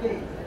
please.